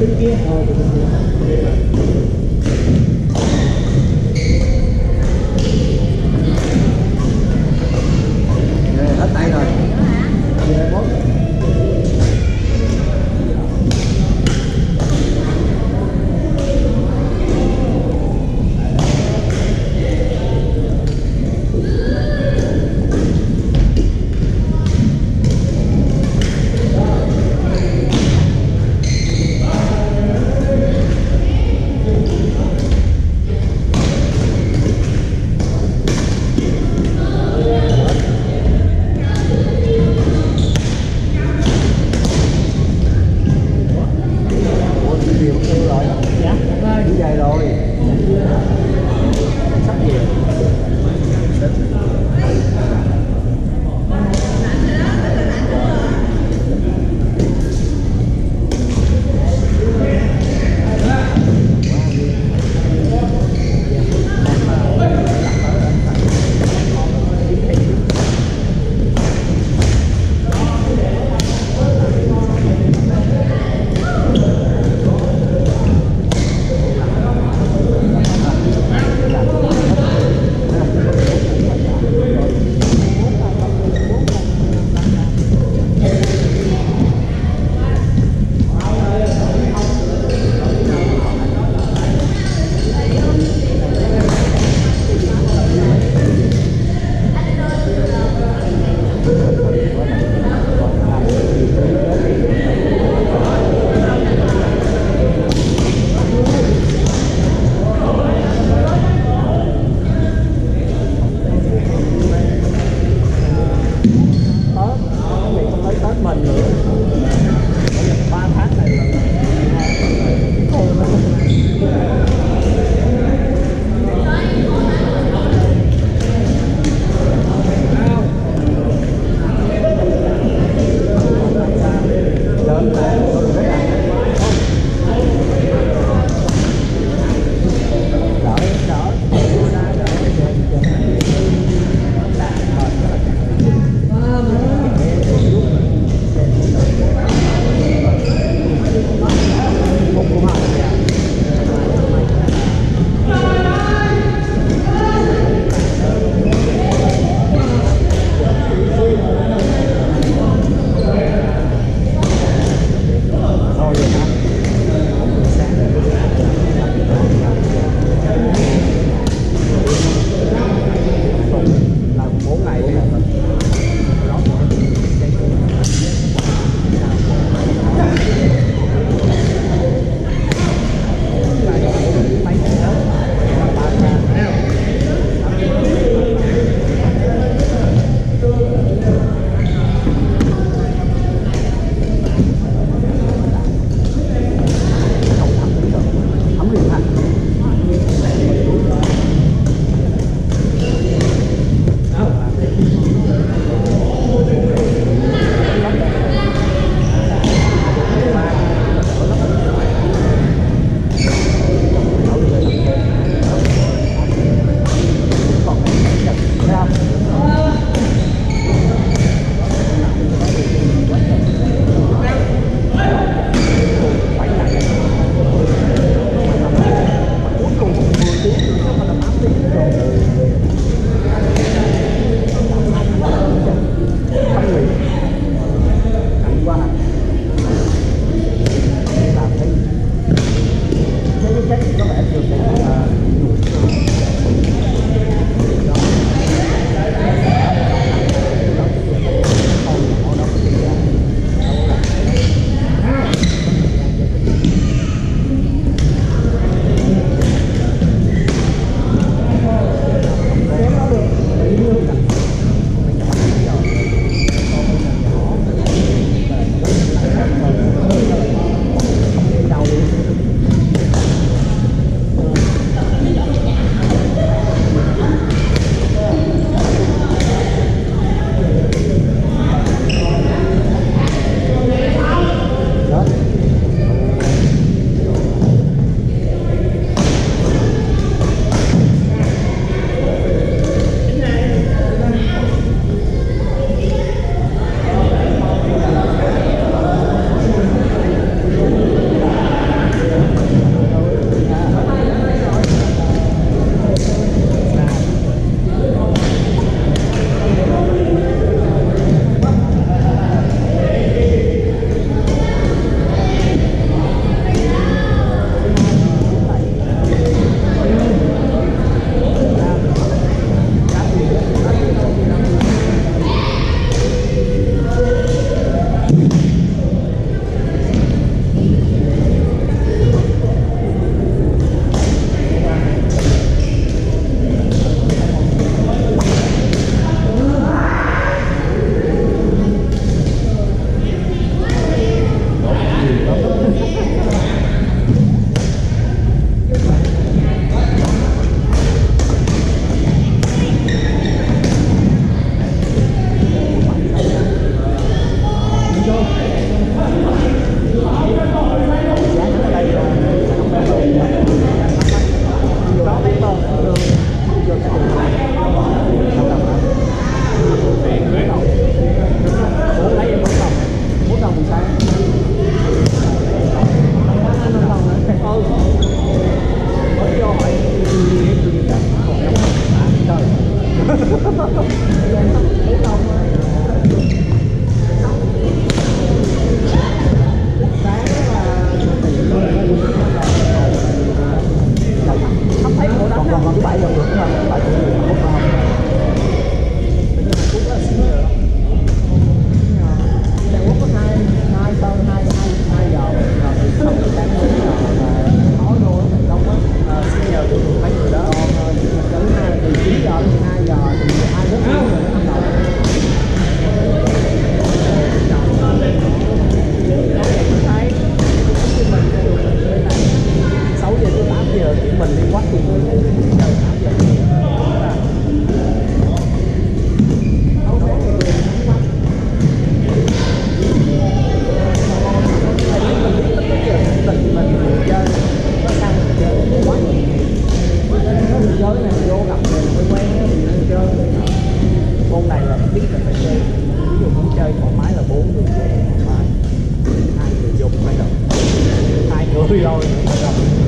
身边。还有一个朋最高的，